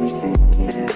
Gracias.